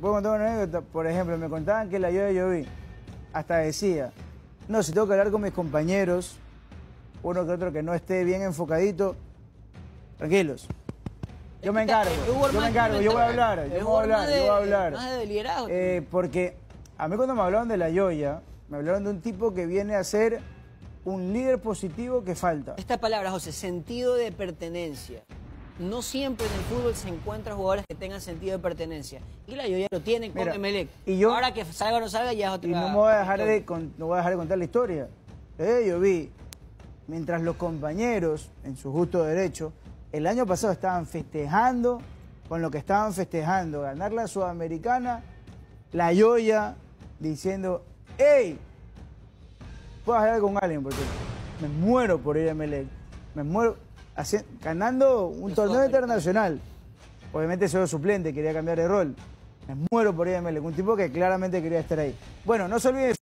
contar una anécdota. Por ejemplo, me contaban que la lluvia yo vi. Hasta decía, no, si tengo que hablar con mis compañeros, uno que otro que no esté bien enfocadito, tranquilos. Yo me encargo, yo me encargo, yo voy a hablar, yo voy a hablar, yo voy a hablar. Más de liderazgo. Eh, porque a mí cuando me hablaron de la Yoya, me hablaron de un tipo que viene a ser un líder positivo que falta. Esta palabra, José, sentido de pertenencia. No siempre en el fútbol se encuentran jugadores que tengan sentido de pertenencia. Y la Yoya lo tiene con Mira, Emelec. y yo- Ahora que salga o no salga ya es otra Y no me voy a dejar de, con- no voy a dejar de contar la historia. Eh, yo vi, mientras los compañeros, en su justo derecho, el año pasado estaban festejando con lo que estaban festejando, ganar la Sudamericana, la Yoya diciendo, ¡Ey! Puedo hablar con alguien porque me muero por ir a Melec. Me muero ganando un torneo internacional. Obviamente soy suplente, quería cambiar de rol. Me muero por ir a Melec, un tipo que claramente quería estar ahí. Bueno, no se olviden